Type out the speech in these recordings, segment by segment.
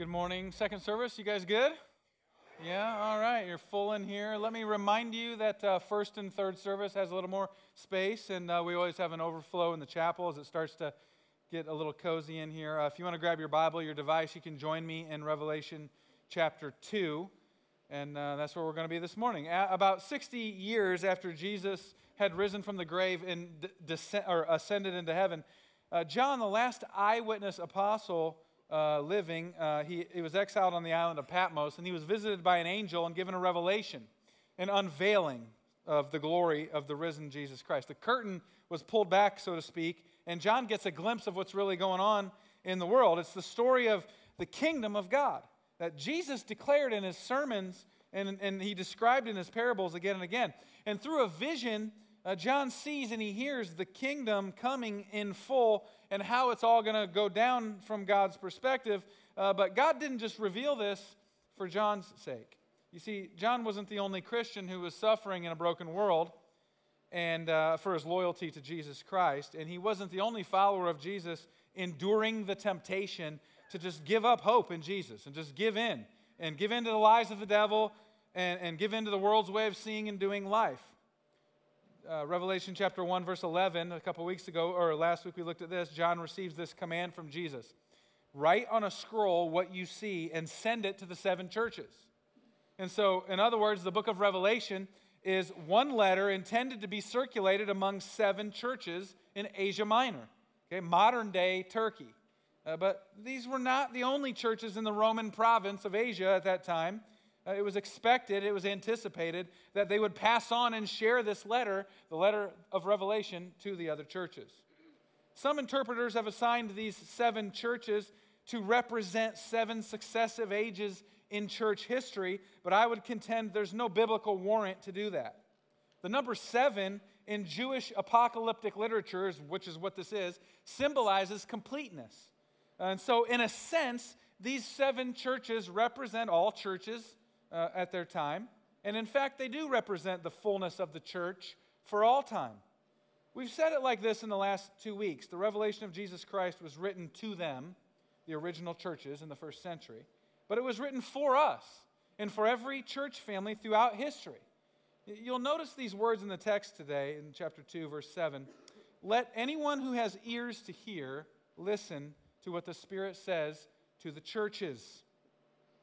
Good morning, second service. You guys good? Yeah, all right. You're full in here. Let me remind you that uh, first and third service has a little more space, and uh, we always have an overflow in the chapel as it starts to get a little cozy in here. Uh, if you want to grab your Bible, your device, you can join me in Revelation chapter 2, and uh, that's where we're going to be this morning. about 60 years after Jesus had risen from the grave and descend, or ascended into heaven, uh, John, the last eyewitness apostle, uh, living, uh, he, he was exiled on the island of Patmos, and he was visited by an angel and given a revelation, an unveiling of the glory of the risen Jesus Christ. The curtain was pulled back, so to speak, and John gets a glimpse of what's really going on in the world. It's the story of the kingdom of God that Jesus declared in his sermons and, and he described in his parables again and again. And through a vision, uh, John sees and he hears the kingdom coming in full and how it's all going to go down from God's perspective. Uh, but God didn't just reveal this for John's sake. You see, John wasn't the only Christian who was suffering in a broken world and uh, for his loyalty to Jesus Christ. And he wasn't the only follower of Jesus enduring the temptation to just give up hope in Jesus and just give in and give in to the lies of the devil and, and give in to the world's way of seeing and doing life uh, Revelation chapter 1, verse 11, a couple weeks ago, or last week we looked at this. John receives this command from Jesus Write on a scroll what you see and send it to the seven churches. And so, in other words, the book of Revelation is one letter intended to be circulated among seven churches in Asia Minor, okay, modern day Turkey. Uh, but these were not the only churches in the Roman province of Asia at that time. Uh, it was expected, it was anticipated that they would pass on and share this letter, the letter of Revelation, to the other churches. Some interpreters have assigned these seven churches to represent seven successive ages in church history, but I would contend there's no biblical warrant to do that. The number seven in Jewish apocalyptic literature, which is what this is, symbolizes completeness. And so, in a sense, these seven churches represent all churches uh, at their time. And in fact, they do represent the fullness of the church for all time. We've said it like this in the last two weeks. The revelation of Jesus Christ was written to them, the original churches in the first century, but it was written for us and for every church family throughout history. You'll notice these words in the text today in chapter 2, verse 7. Let anyone who has ears to hear listen to what the Spirit says to the churches.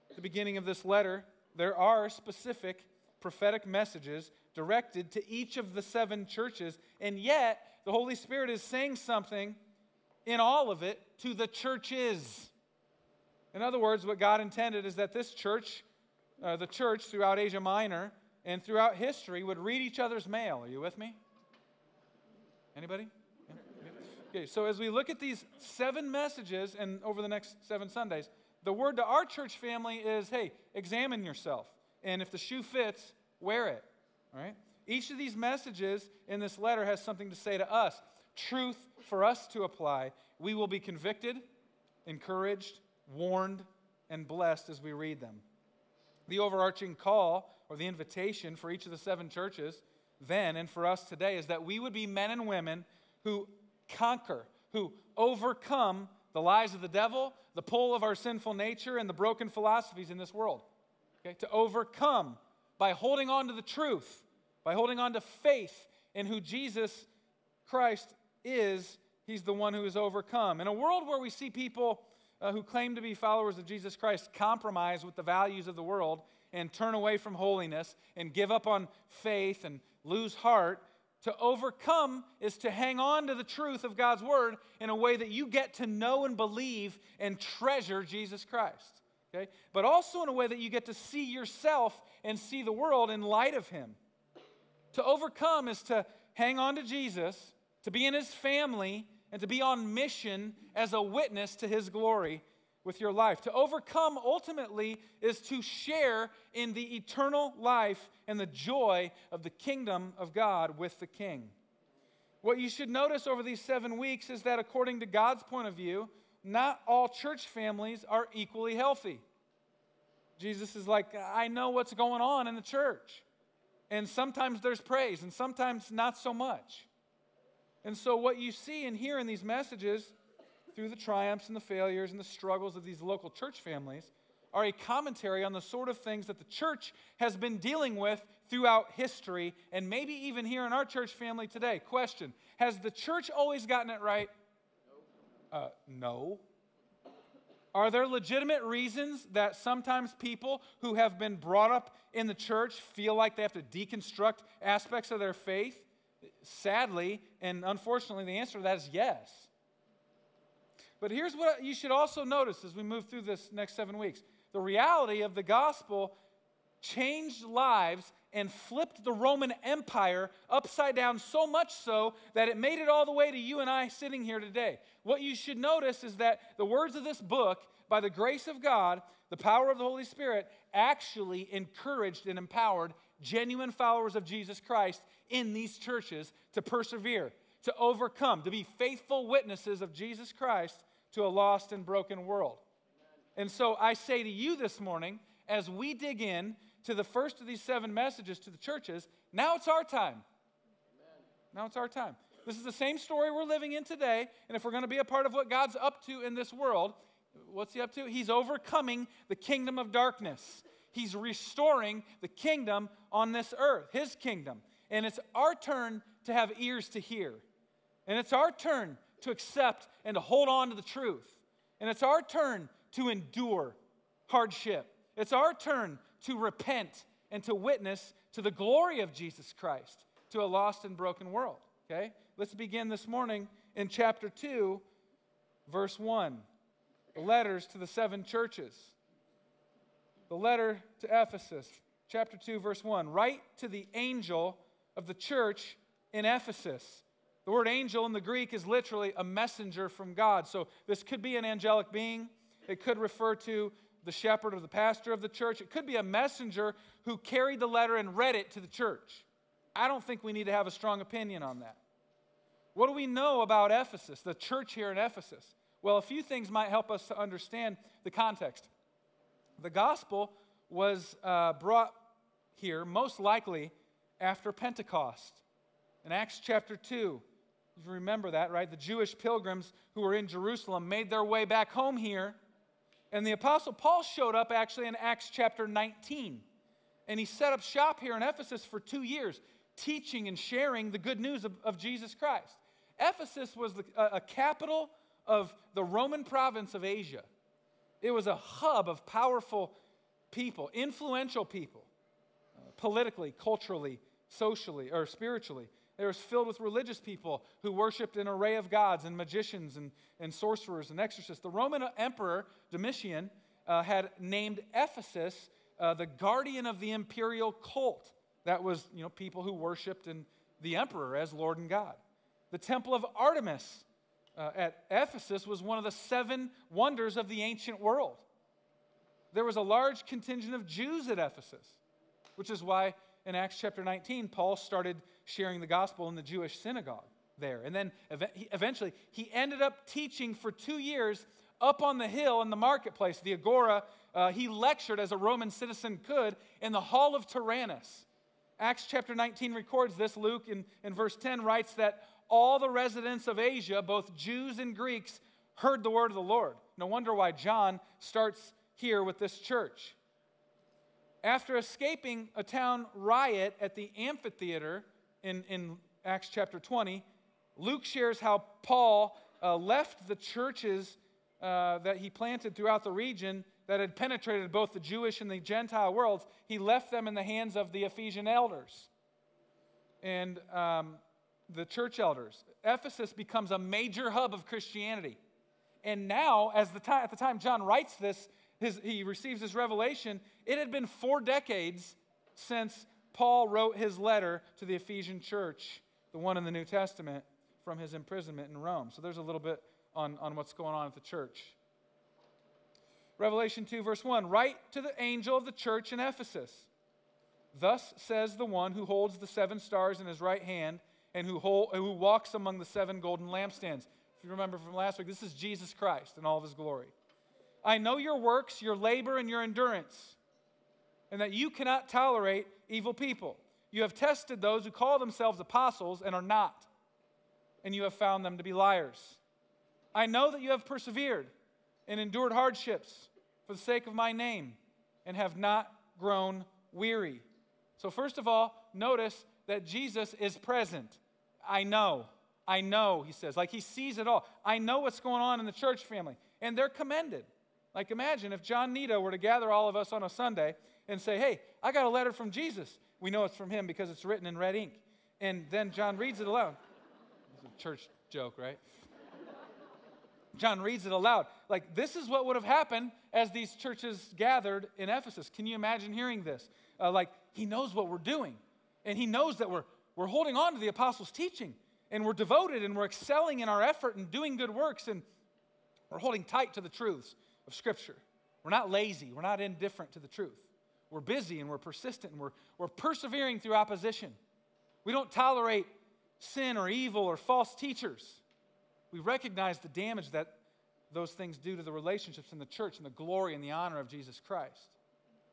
At the beginning of this letter, there are specific prophetic messages directed to each of the seven churches, and yet the Holy Spirit is saying something in all of it to the churches. In other words, what God intended is that this church, uh, the church throughout Asia Minor and throughout history, would read each other's mail. Are you with me? Anybody? Okay, so as we look at these seven messages and over the next seven Sundays, the word to our church family is hey, examine yourself. And if the shoe fits, wear it. All right? Each of these messages in this letter has something to say to us truth for us to apply. We will be convicted, encouraged, warned, and blessed as we read them. The overarching call or the invitation for each of the seven churches then and for us today is that we would be men and women who conquer, who overcome the lies of the devil, the pull of our sinful nature, and the broken philosophies in this world. Okay? To overcome by holding on to the truth, by holding on to faith in who Jesus Christ is, He's the one who has overcome. In a world where we see people uh, who claim to be followers of Jesus Christ compromise with the values of the world and turn away from holiness and give up on faith and lose heart, to overcome is to hang on to the truth of God's word in a way that you get to know and believe and treasure Jesus Christ. Okay? But also in a way that you get to see yourself and see the world in light of him. To overcome is to hang on to Jesus, to be in his family, and to be on mission as a witness to his glory with your life. To overcome ultimately is to share in the eternal life and the joy of the kingdom of God with the King. What you should notice over these seven weeks is that according to God's point of view, not all church families are equally healthy. Jesus is like, I know what's going on in the church. And sometimes there's praise, and sometimes not so much. And so, what you see and hear in these messages through the triumphs and the failures and the struggles of these local church families are a commentary on the sort of things that the church has been dealing with throughout history and maybe even here in our church family today. Question Has the church always gotten it right? Uh, no. Are there legitimate reasons that sometimes people who have been brought up in the church feel like they have to deconstruct aspects of their faith? Sadly, and unfortunately, the answer to that is yes. But here's what you should also notice as we move through this next seven weeks the reality of the gospel changed lives and flipped the Roman Empire upside down so much so that it made it all the way to you and I sitting here today. What you should notice is that the words of this book, by the grace of God, the power of the Holy Spirit, actually encouraged and empowered genuine followers of Jesus Christ in these churches to persevere, to overcome, to be faithful witnesses of Jesus Christ to a lost and broken world. And so I say to you this morning, as we dig in to the first of these seven messages to the churches, now it's our time. Now it's our time. This is the same story we're living in today. And if we're going to be a part of what God's up to in this world, what's He up to? He's overcoming the kingdom of darkness. He's restoring the kingdom on this earth, His kingdom. And it's our turn to have ears to hear. And it's our turn to accept and to hold on to the truth. And it's our turn to endure hardship. It's our turn to repent and to witness to the glory of Jesus Christ to a lost and broken world. Okay? Let's begin this morning in chapter 2, verse 1. The letters to the seven churches. The letter to Ephesus, chapter 2, verse 1. Write to the angel of the church in Ephesus. The word angel in the Greek is literally a messenger from God. So this could be an angelic being. It could refer to the shepherd or the pastor of the church. It could be a messenger who carried the letter and read it to the church. I don't think we need to have a strong opinion on that. What do we know about Ephesus, the church here in Ephesus? Well, a few things might help us to understand the context. The gospel was uh, brought here most likely after Pentecost. In Acts chapter 2, you remember that, right? The Jewish pilgrims who were in Jerusalem made their way back home here and the Apostle Paul showed up actually in Acts chapter 19. And he set up shop here in Ephesus for two years, teaching and sharing the good news of, of Jesus Christ. Ephesus was the, a, a capital of the Roman province of Asia. It was a hub of powerful people, influential people, uh, politically, culturally, socially, or spiritually. It was filled with religious people who worshiped an array of gods and magicians and, and sorcerers and exorcists. The Roman emperor, Domitian, uh, had named Ephesus uh, the guardian of the imperial cult. That was, you know, people who worshiped in the emperor as Lord and God. The temple of Artemis uh, at Ephesus was one of the seven wonders of the ancient world. There was a large contingent of Jews at Ephesus, which is why in Acts chapter 19, Paul started sharing the gospel in the Jewish synagogue there. And then eventually, he ended up teaching for two years up on the hill in the marketplace, the Agora. Uh, he lectured as a Roman citizen could in the hall of Tyrannus. Acts chapter 19 records this. Luke, in, in verse 10, writes that all the residents of Asia, both Jews and Greeks, heard the word of the Lord. No wonder why John starts here with this church. After escaping a town riot at the amphitheater in, in Acts chapter 20, Luke shares how Paul uh, left the churches uh, that he planted throughout the region that had penetrated both the Jewish and the Gentile worlds. He left them in the hands of the Ephesian elders and um, the church elders. Ephesus becomes a major hub of Christianity. And now, as the time, at the time John writes this, his, he receives this revelation, it had been four decades since Paul wrote his letter to the Ephesian church, the one in the New Testament, from his imprisonment in Rome. So there's a little bit on, on what's going on at the church. Revelation 2, verse 1 Write to the angel of the church in Ephesus. Thus says the one who holds the seven stars in his right hand and who, hold, who walks among the seven golden lampstands. If you remember from last week, this is Jesus Christ in all of his glory. I know your works, your labor, and your endurance, and that you cannot tolerate evil people. You have tested those who call themselves apostles and are not, and you have found them to be liars. I know that you have persevered and endured hardships for the sake of my name and have not grown weary. So, first of all, notice that Jesus is present. I know. I know, he says. Like he sees it all. I know what's going on in the church family. And they're commended. Like imagine if John Nito were to gather all of us on a Sunday and say, hey, I got a letter from Jesus. We know it's from him because it's written in red ink. And then John reads it aloud. It's a church joke, right? John reads it aloud. Like, this is what would have happened as these churches gathered in Ephesus. Can you imagine hearing this? Uh, like, he knows what we're doing, and he knows that we're, we're holding on to the apostles' teaching, and we're devoted, and we're excelling in our effort and doing good works, and we're holding tight to the truths of Scripture. We're not lazy, we're not indifferent to the truth. We're busy, and we're persistent, and we're, we're persevering through opposition. We don't tolerate sin or evil or false teachers we recognize the damage that those things do to the relationships in the church and the glory and the honor of Jesus Christ.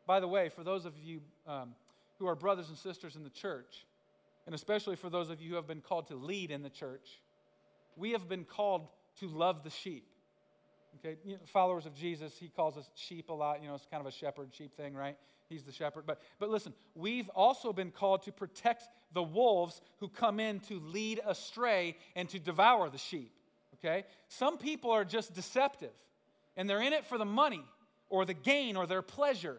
By the way, for those of you um, who are brothers and sisters in the church, and especially for those of you who have been called to lead in the church, we have been called to love the sheep. Okay, you know, followers of Jesus, he calls us sheep a lot. You know, it's kind of a shepherd sheep thing, right? He's the shepherd. But, but listen, we've also been called to protect the wolves who come in to lead astray and to devour the sheep okay? Some people are just deceptive and they're in it for the money or the gain or their pleasure.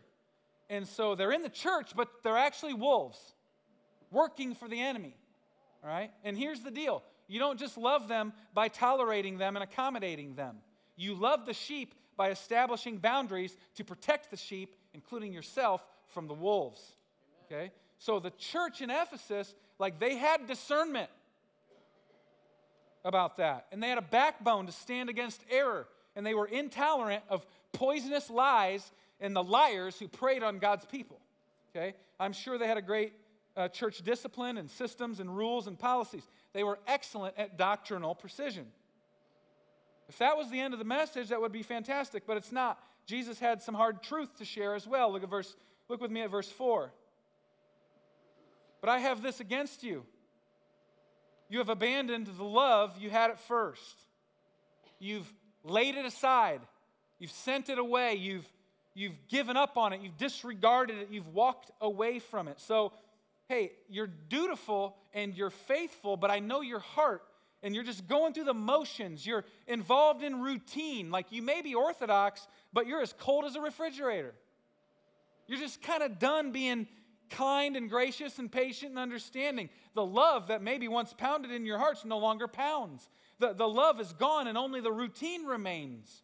And so they're in the church, but they're actually wolves working for the enemy, all right? And here's the deal you don't just love them by tolerating them and accommodating them, you love the sheep by establishing boundaries to protect the sheep, including yourself, from the wolves, okay? So the church in Ephesus, like they had discernment about that. And they had a backbone to stand against error. And they were intolerant of poisonous lies and the liars who preyed on God's people. Okay? I'm sure they had a great uh, church discipline and systems and rules and policies. They were excellent at doctrinal precision. If that was the end of the message, that would be fantastic, but it's not. Jesus had some hard truth to share as well. Look at verse look with me at verse 4. But I have this against you you have abandoned the love you had at first. You've laid it aside. You've sent it away. You've, you've given up on it. You've disregarded it. You've walked away from it. So, hey, you're dutiful and you're faithful, but I know your heart and you're just going through the motions. You're involved in routine. Like you may be orthodox, but you're as cold as a refrigerator. You're just kind of done being kind and gracious and patient and understanding. The love that maybe once pounded in your hearts no longer pounds. The, the love is gone and only the routine remains.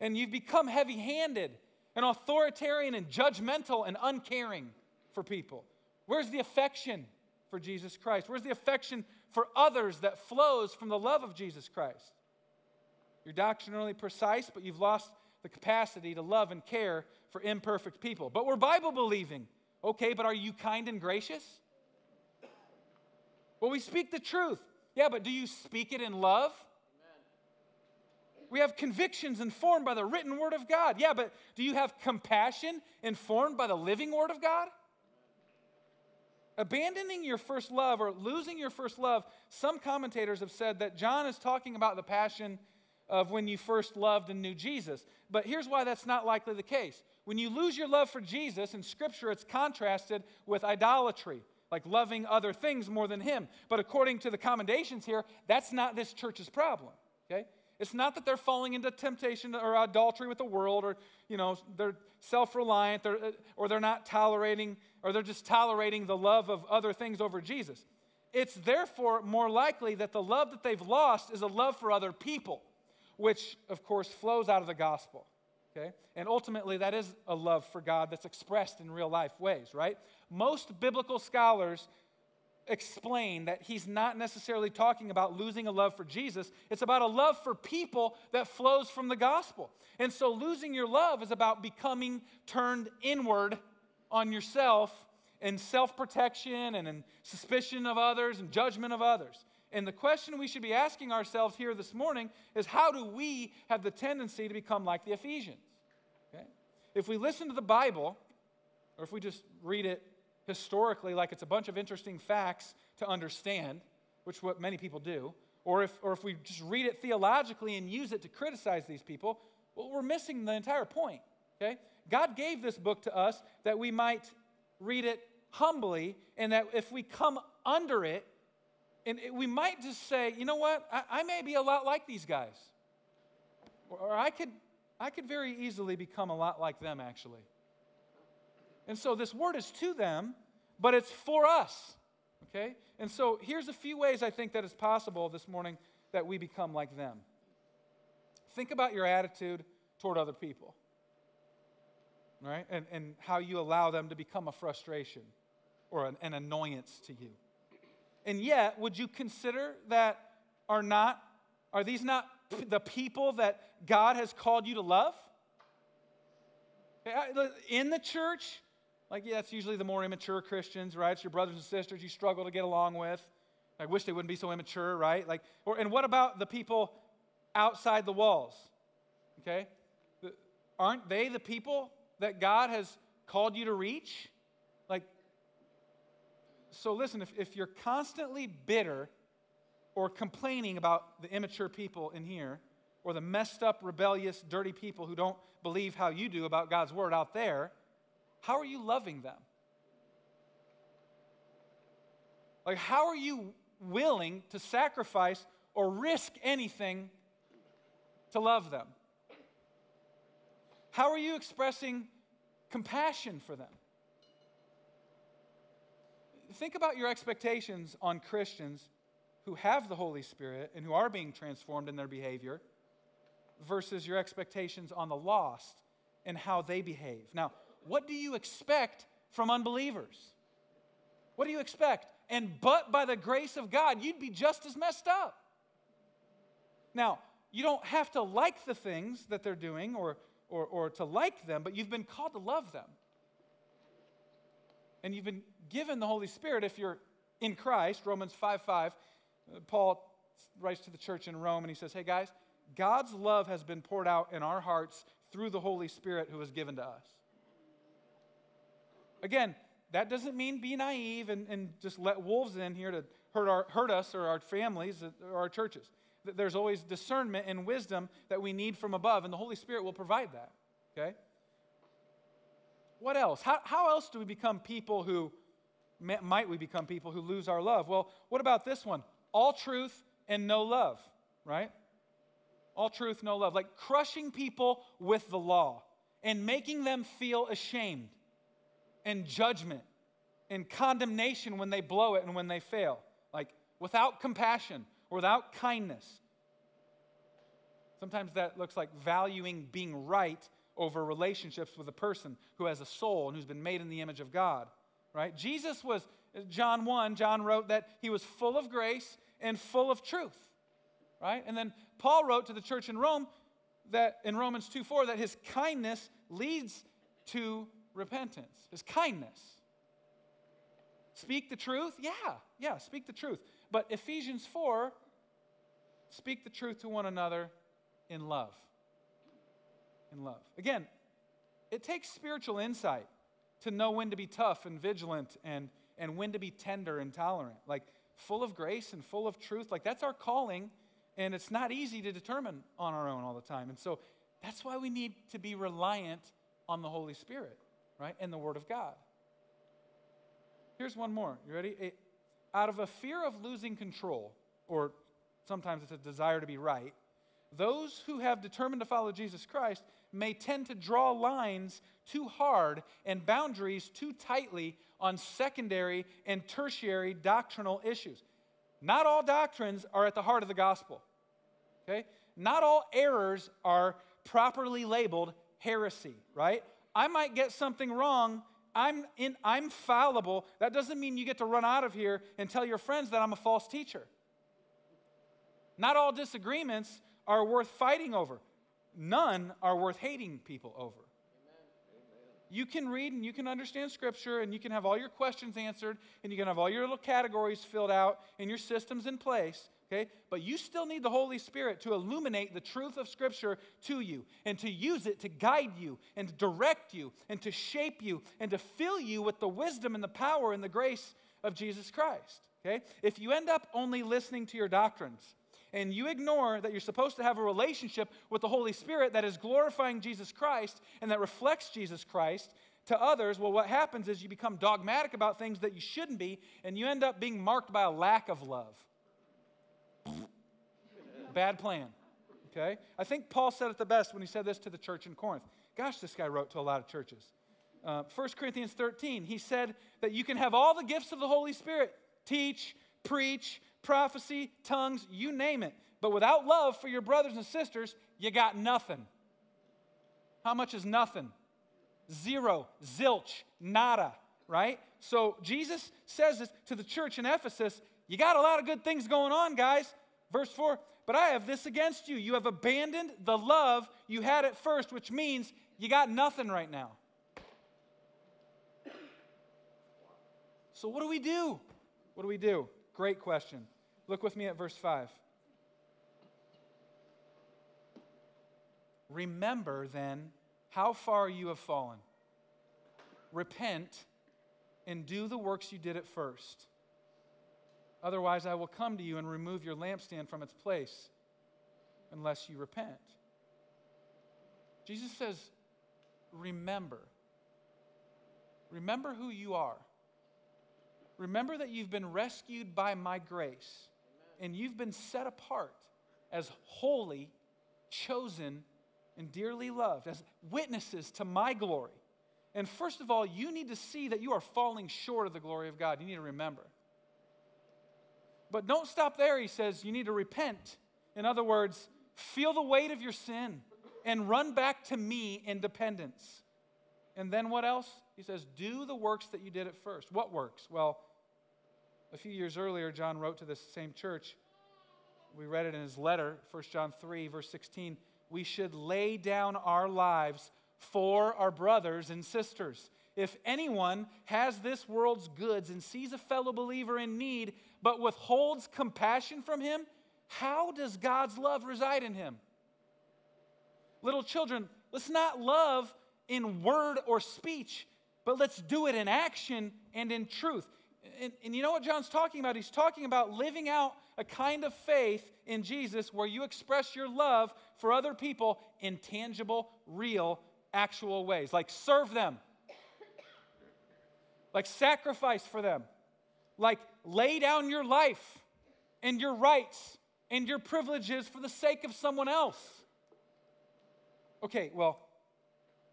And you've become heavy handed and authoritarian and judgmental and uncaring for people. Where's the affection for Jesus Christ? Where's the affection for others that flows from the love of Jesus Christ? You're doctrinally precise, but you've lost the capacity to love and care for imperfect people. But we're Bible believing. Okay, but are you kind and gracious? Well, we speak the truth. Yeah, but do you speak it in love? We have convictions informed by the written word of God. Yeah, but do you have compassion informed by the living word of God? Abandoning your first love or losing your first love, some commentators have said that John is talking about the passion of when you first loved and knew Jesus. But here's why that's not likely the case. When you lose your love for Jesus, in Scripture, it's contrasted with idolatry, like loving other things more than Him. But according to the commendations here, that's not this church's problem, okay? It's not that they're falling into temptation or adultery with the world or, you know, they're self reliant uh, or they're not tolerating or they're just tolerating the love of other things over Jesus. It's therefore more likely that the love that they've lost is a love for other people, which, of course, flows out of the gospel. Okay? And ultimately, that is a love for God that's expressed in real life ways, right? Most biblical scholars explain that he's not necessarily talking about losing a love for Jesus. It's about a love for people that flows from the gospel. And so losing your love is about becoming turned inward on yourself in self protection and in suspicion of others and judgment of others. And the question we should be asking ourselves here this morning is how do we have the tendency to become like the Ephesians? If we listen to the Bible, or if we just read it historically like it's a bunch of interesting facts to understand, which what many people do, or if, or if we just read it theologically and use it to criticize these people, well, we're missing the entire point. Okay? God gave this book to us that we might read it humbly, and that if we come under it, and we might just say, you know what, I, I may be a lot like these guys. Or, or I could, I could very easily become a lot like them, actually. And so this word is to them, but it's for us. Okay? And so here's a few ways I think that it's possible this morning that we become like them. Think about your attitude toward other people, right? And, and how you allow them to become a frustration or an, an annoyance to you. And yet, would you consider that are not, are these not the people that God has called you to love? In the church, like, yeah, it's usually the more immature Christians, right? It's your brothers and sisters you struggle to get along with. I wish they wouldn't be so immature, right? Like, or, and what about the people outside the walls? Okay? Aren't they the people that God has called you to reach? Like, so listen, if, if you're constantly bitter or complaining about the immature people in here, or the messed up, rebellious, dirty people who don't believe how you do about God's word out there, how are you loving them? Like, how are you willing to sacrifice or risk anything to love them? How are you expressing compassion for them? Think about your expectations on Christians who have the Holy Spirit and who are being transformed in their behavior versus your expectations on the lost and how they behave. Now, what do you expect from unbelievers? What do you expect? And but by the grace of God, you'd be just as messed up. Now, you don't have to like the things that they're doing or, or, or to like them, but you've been called to love them. And you've been given the Holy Spirit if you're in Christ. Romans 5 5, uh, Paul writes to the church in Rome and he says, Hey guys, God's love has been poured out in our hearts through the Holy Spirit who was given to us. Again, that doesn't mean be naive and, and just let wolves in here to hurt, our, hurt us or our families uh, or our churches. There's always discernment and wisdom that we need from above, and the Holy Spirit will provide that. Okay? What else? How, how else do we become people who, might we become people who lose our love? Well, what about this one? All truth and no love, right? All truth, no love. Like crushing people with the law and making them feel ashamed and judgment and condemnation when they blow it and when they fail. Like without compassion or without kindness. Sometimes that looks like valuing being right over relationships with a person who has a soul and who's been made in the image of God, right? Jesus was, John 1, John wrote that he was full of grace and full of truth, right? And then Paul wrote to the church in Rome that in Romans 2 4 that his kindness leads to repentance, is kindness. Speak the truth? Yeah, yeah, speak the truth. But Ephesians 4 speak the truth to one another in love. In love. Again, it takes spiritual insight to know when to be tough and vigilant and, and when to be tender and tolerant. Like, full of grace and full of truth. Like, that's our calling, and it's not easy to determine on our own all the time. And so, that's why we need to be reliant on the Holy Spirit right? And the Word of God. Here's one more. You ready? It, out of a fear of losing control, or sometimes it's a desire to be right, those who have determined to follow Jesus Christ may tend to draw lines too hard and boundaries too tightly on secondary and tertiary doctrinal issues. Not all doctrines are at the heart of the gospel. Okay? Not all errors are properly labeled heresy, right? I might get something wrong. I'm, in, I'm fallible. That doesn't mean you get to run out of here and tell your friends that I'm a false teacher. Not all disagreements are worth fighting over, none are worth hating people over. You can read and you can understand Scripture and you can have all your questions answered and you can have all your little categories filled out and your systems in place okay? But you still need the Holy Spirit to illuminate the truth of Scripture to you and to use it to guide you and direct you and to shape you and to fill you with the wisdom and the power and the grace of Jesus Christ, okay? If you end up only listening to your doctrines and you ignore that you're supposed to have a relationship with the Holy Spirit that is glorifying Jesus Christ and that reflects Jesus Christ to others, well, what happens is you become dogmatic about things that you shouldn't be, and you end up being marked by a lack of love. Bad plan. Okay? I think Paul said it the best when he said this to the church in Corinth. Gosh, this guy wrote to a lot of churches. Uh, 1 Corinthians 13, he said that you can have all the gifts of the Holy Spirit teach, preach, prophecy, tongues, you name it. But without love for your brothers and sisters, you got nothing. How much is nothing? Zero, zilch, nada, right? So Jesus says this to the church in Ephesus you got a lot of good things going on, guys. Verse 4 But I have this against you. You have abandoned the love you had at first, which means you got nothing right now. So, what do we do? What do we do? Great question. Look with me at verse 5. Remember then how far you have fallen. Repent and do the works you did at first. Otherwise, I will come to you and remove your lampstand from its place unless you repent. Jesus says, Remember. Remember who you are. Remember that you've been rescued by my grace and you've been set apart as holy, chosen, and dearly loved, as witnesses to my glory. And first of all, you need to see that you are falling short of the glory of God. You need to remember. But don't stop there. He says you need to repent. In other words, feel the weight of your sin and run back to me in dependence. And then what else? He says, do the works that you did at first. What works? Well, a few years earlier, John wrote to this same church. We read it in his letter, 1 John 3, verse 16. We should lay down our lives for our brothers and sisters. If anyone has this world's goods and sees a fellow believer in need, but withholds compassion from him, how does God's love reside in him? Little children, let's not love in word or speech, but let's do it in action and in truth and, and you know what John's talking about? He's talking about living out a kind of faith in Jesus where you express your love for other people in tangible, real, actual ways. Like serve them, like sacrifice for them, like lay down your life and your rights and your privileges for the sake of someone else. Okay, well,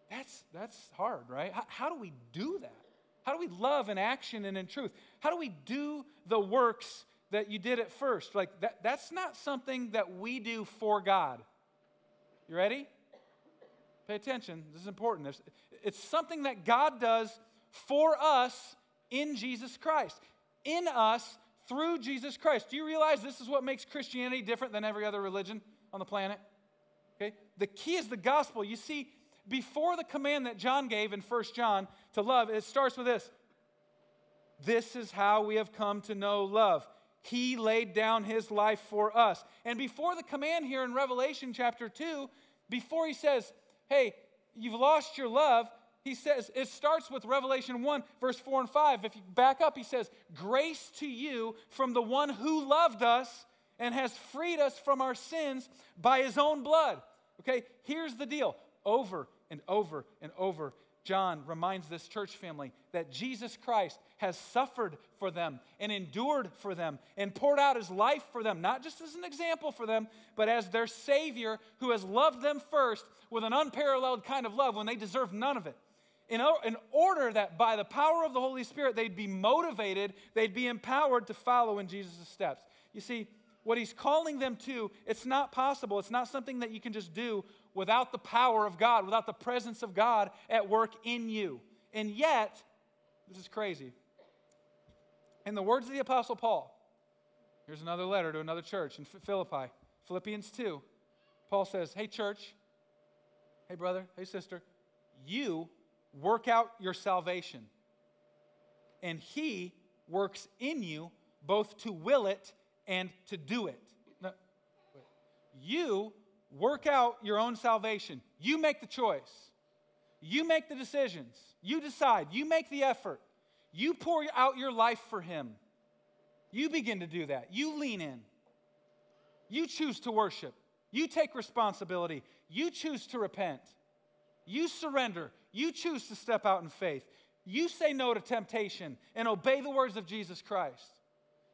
that's, that's hard, right? How, how do we do that? How do we love in action and in truth? How do we do the works that you did at first? Like, that, that's not something that we do for God. You ready? Pay attention. This is important. It's something that God does for us in Jesus Christ. In us through Jesus Christ. Do you realize this is what makes Christianity different than every other religion on the planet? Okay? The key is the gospel. You see, before the command that John gave in 1 John to love, it starts with this This is how we have come to know love. He laid down his life for us. And before the command here in Revelation chapter 2, before he says, Hey, you've lost your love, he says, it starts with Revelation 1, verse 4 and 5. If you back up, he says, Grace to you from the one who loved us and has freed us from our sins by his own blood. Okay, here's the deal over and over and over, John reminds this church family that Jesus Christ has suffered for them and endured for them and poured out his life for them, not just as an example for them, but as their Savior who has loved them first with an unparalleled kind of love when they deserve none of it. In, in order that by the power of the Holy Spirit, they'd be motivated, they'd be empowered to follow in Jesus' steps. You see, what he's calling them to, it's not possible. It's not something that you can just do without the power of God, without the presence of God at work in you. And yet, this is crazy. In the words of the Apostle Paul, here's another letter to another church in Philippi, Philippians 2. Paul says, Hey, church, hey, brother, hey, sister, you work out your salvation, and he works in you both to will it and to do it. You work out your own salvation. You make the choice. You make the decisions. You decide. You make the effort. You pour out your life for Him. You begin to do that. You lean in. You choose to worship. You take responsibility. You choose to repent. You surrender. You choose to step out in faith. You say no to temptation and obey the words of Jesus Christ.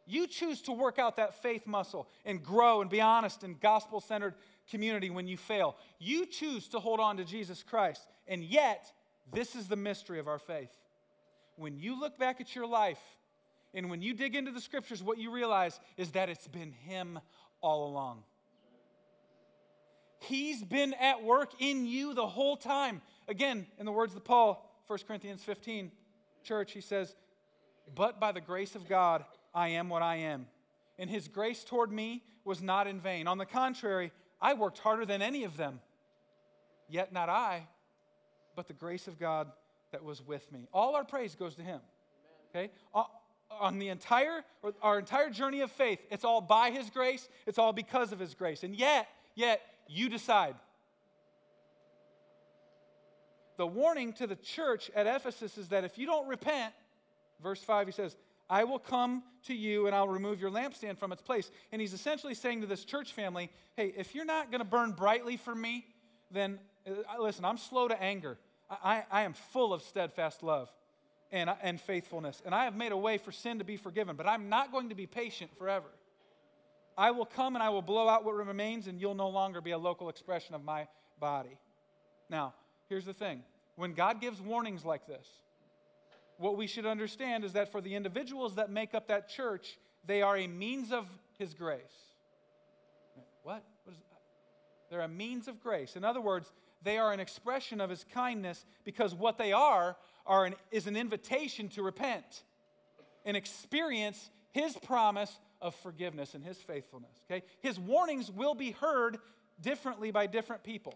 You choose to work out that faith muscle and grow and be honest and gospel centered community when you fail. You choose to hold on to Jesus Christ. And yet, this is the mystery of our faith. When you look back at your life and when you dig into the scriptures, what you realize is that it's been Him all along. He's been at work in you the whole time. Again, in the words of Paul, 1 Corinthians 15, church, he says, But by the grace of God, I am what I am. And his grace toward me was not in vain. On the contrary, I worked harder than any of them. Yet not I, but the grace of God that was with me. All our praise goes to him. Okay? Uh, on the entire, our entire journey of faith, it's all by his grace, it's all because of his grace. And yet, yet, you decide. The warning to the church at Ephesus is that if you don't repent, verse 5, he says, I will come to you and I'll remove your lampstand from its place. And he's essentially saying to this church family, hey, if you're not going to burn brightly for me, then uh, listen, I'm slow to anger. I, I am full of steadfast love and, and faithfulness. And I have made a way for sin to be forgiven, but I'm not going to be patient forever. I will come and I will blow out what remains, and you'll no longer be a local expression of my body. Now, here's the thing when God gives warnings like this, what we should understand is that for the individuals that make up that church, they are a means of His grace. What? what is They're a means of grace. In other words, they are an expression of His kindness because what they are, are an, is an invitation to repent and experience His promise of forgiveness and his faithfulness. Okay? His warnings will be heard differently by different people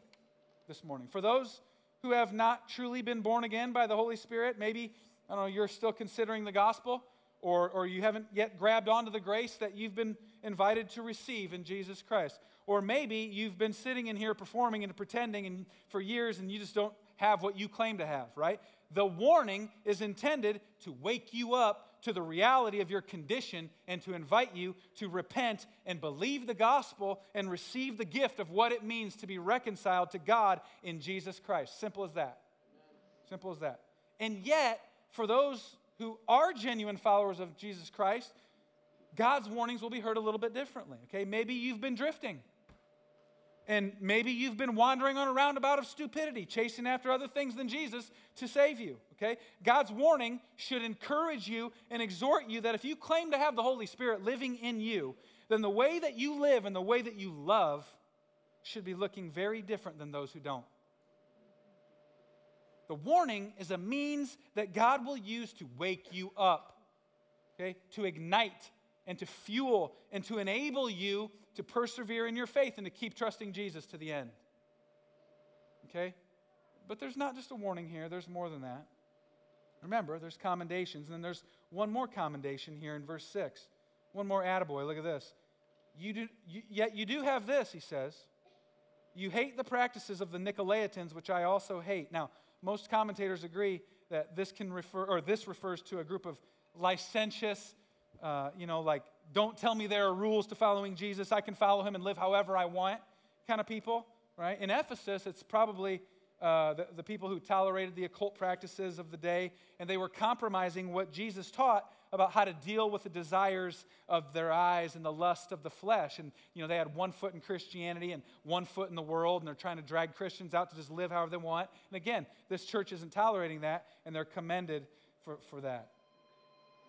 this morning. For those who have not truly been born again by the Holy Spirit, maybe, I don't know, you're still considering the gospel, or, or you haven't yet grabbed onto the grace that you've been invited to receive in Jesus Christ. Or maybe you've been sitting in here performing and pretending and for years and you just don't have what you claim to have, right? The warning is intended to wake you up to the reality of your condition and to invite you to repent and believe the gospel and receive the gift of what it means to be reconciled to God in Jesus Christ. Simple as that. Simple as that. And yet, for those who are genuine followers of Jesus Christ, God's warnings will be heard a little bit differently. Okay, maybe you've been drifting. And maybe you've been wandering on a roundabout of stupidity, chasing after other things than Jesus to save you, okay? God's warning should encourage you and exhort you that if you claim to have the Holy Spirit living in you, then the way that you live and the way that you love should be looking very different than those who don't. The warning is a means that God will use to wake you up, okay? To ignite and to fuel and to enable you to persevere in your faith and to keep trusting Jesus to the end. Okay? But there's not just a warning here, there's more than that. Remember, there's commendations, and then there's one more commendation here in verse 6. One more attaboy. Look at this. You do, you, yet you do have this, he says. You hate the practices of the Nicolaitans, which I also hate. Now, most commentators agree that this can refer, or this refers to a group of licentious, uh, you know, like don't tell me there are rules to following Jesus. I can follow him and live however I want kind of people, right? In Ephesus, it's probably uh, the, the people who tolerated the occult practices of the day, and they were compromising what Jesus taught about how to deal with the desires of their eyes and the lust of the flesh. And, you know, they had one foot in Christianity and one foot in the world, and they're trying to drag Christians out to just live however they want. And again, this church isn't tolerating that, and they're commended for, for that.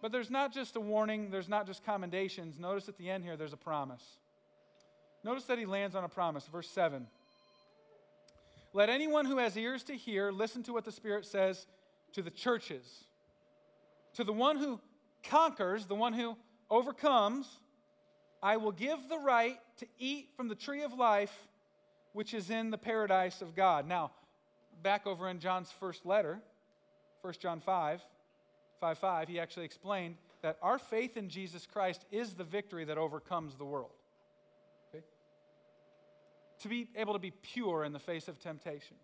But there's not just a warning, there's not just commendations. Notice at the end here, there's a promise. Notice that he lands on a promise. Verse 7. Let anyone who has ears to hear listen to what the Spirit says to the churches. To the one who conquers, the one who overcomes, I will give the right to eat from the tree of life, which is in the paradise of God. Now, back over in John's first letter, 1 John 5, 5 5, he actually explained that our faith in Jesus Christ is the victory that overcomes the world. Okay? To be able to be pure in the face of temptation,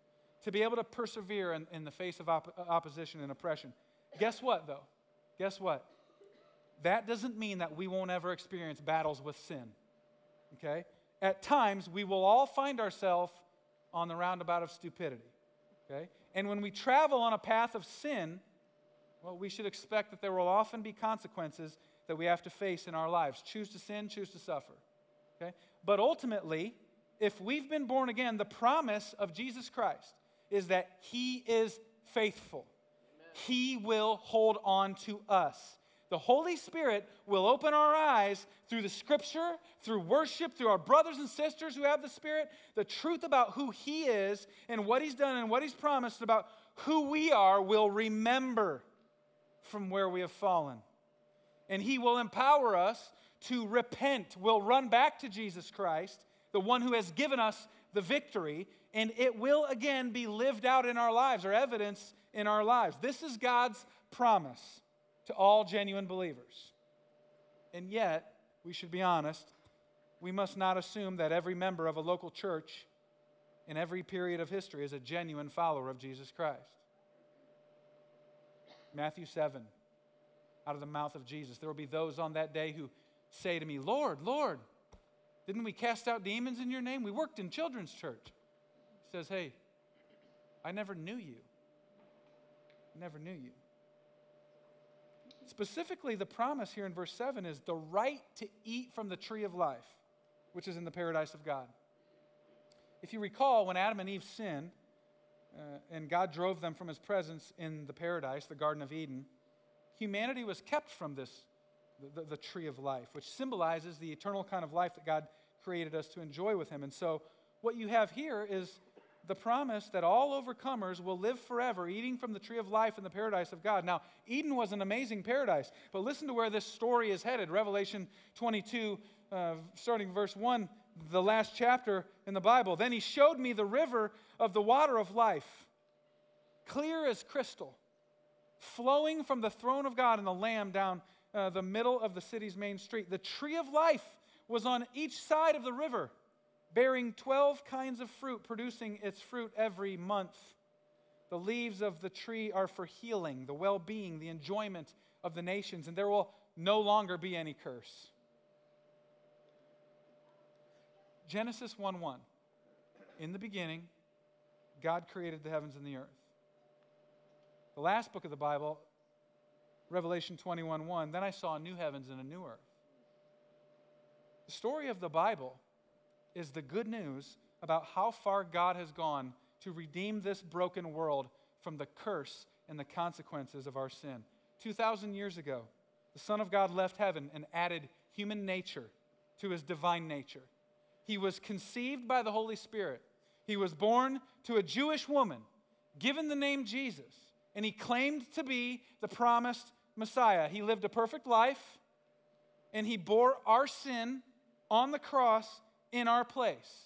to be able to persevere in, in the face of op- opposition and oppression. Guess what, though? Guess what? That doesn't mean that we won't ever experience battles with sin. Okay? at times we will all find ourselves on the roundabout of stupidity. Okay? And when we travel on a path of sin, well, we should expect that there will often be consequences that we have to face in our lives. Choose to sin, choose to suffer. Okay? But ultimately, if we've been born again, the promise of Jesus Christ is that He is faithful. Amen. He will hold on to us. The Holy Spirit will open our eyes through the scripture, through worship, through our brothers and sisters who have the Spirit, the truth about who He is and what He's done and what He's promised about who we are will remember from where we have fallen. And He will empower us to repent. We'll run back to Jesus Christ, the one who has given us the victory, and it will again be lived out in our lives or evidence in our lives. This is God's promise to all genuine believers. And yet, we should be honest, we must not assume that every member of a local church in every period of history is a genuine follower of Jesus Christ. Matthew 7, out of the mouth of Jesus, there will be those on that day who say to me, Lord, Lord, didn't we cast out demons in your name? We worked in children's church. He says, Hey, I never knew you. Never knew you. Specifically, the promise here in verse 7 is the right to eat from the tree of life, which is in the paradise of God. If you recall, when Adam and Eve sinned, uh, and God drove them from his presence in the paradise, the Garden of Eden, humanity was kept from this, the, the, tree of life, which symbolizes the eternal kind of life that God created us to enjoy with him. And so, what you have here is the promise that all overcomers will live forever eating from the tree of life in the paradise of God. Now, Eden was an amazing paradise, but listen to where this story is headed. Revelation 22, uh, starting verse 1, the last chapter in the Bible. Then he showed me the river of the water of life, clear as crystal, flowing from the throne of God and the Lamb down uh, the middle of the city's main street. The tree of life was on each side of the river bearing 12 kinds of fruit, producing its fruit every month. The leaves of the tree are for healing, the well being, the enjoyment of the nations, and there will no longer be any curse. Genesis 1 1. In the beginning, God created the heavens and the earth. The last book of the Bible, Revelation 21 1, then I saw new heavens and a new earth. The story of the Bible is the good news about how far God has gone to redeem this broken world from the curse and the consequences of our sin. 2,000 years ago, the Son of God left heaven and added human nature to his divine nature. He was conceived by the Holy Spirit. He was born to a Jewish woman, given the name Jesus, and he claimed to be the promised Messiah. He lived a perfect life, and he bore our sin on the cross in our place.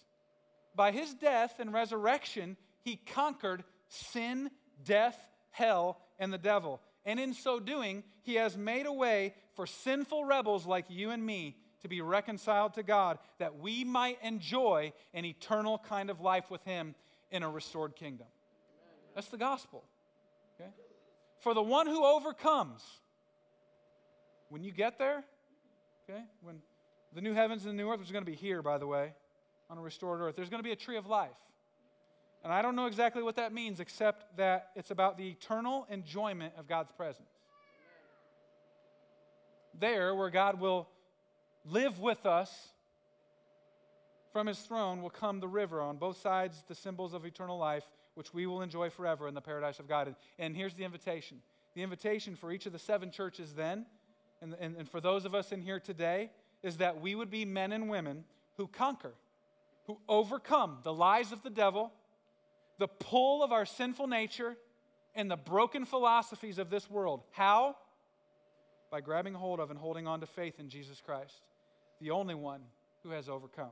By his death and resurrection, he conquered sin, death, hell, and the devil. And in so doing, he has made a way for sinful rebels like you and me to be reconciled to God, that we might enjoy an eternal kind of life with him in a restored kingdom. That's the gospel. Okay? For the one who overcomes, when you get there, okay, when the new heavens and the new earth, is going to be here, by the way, on a restored earth. There's going to be a tree of life. And I don't know exactly what that means, except that it's about the eternal enjoyment of God's presence. There, where God will live with us from his throne, will come the river on both sides, the symbols of eternal life, which we will enjoy forever in the paradise of God. And, and here's the invitation the invitation for each of the seven churches then, and, and, and for those of us in here today is that we would be men and women who conquer, who overcome the lies of the devil, the pull of our sinful nature, and the broken philosophies of this world. How? By grabbing hold of and holding on to faith in Jesus Christ, the only one who has overcome.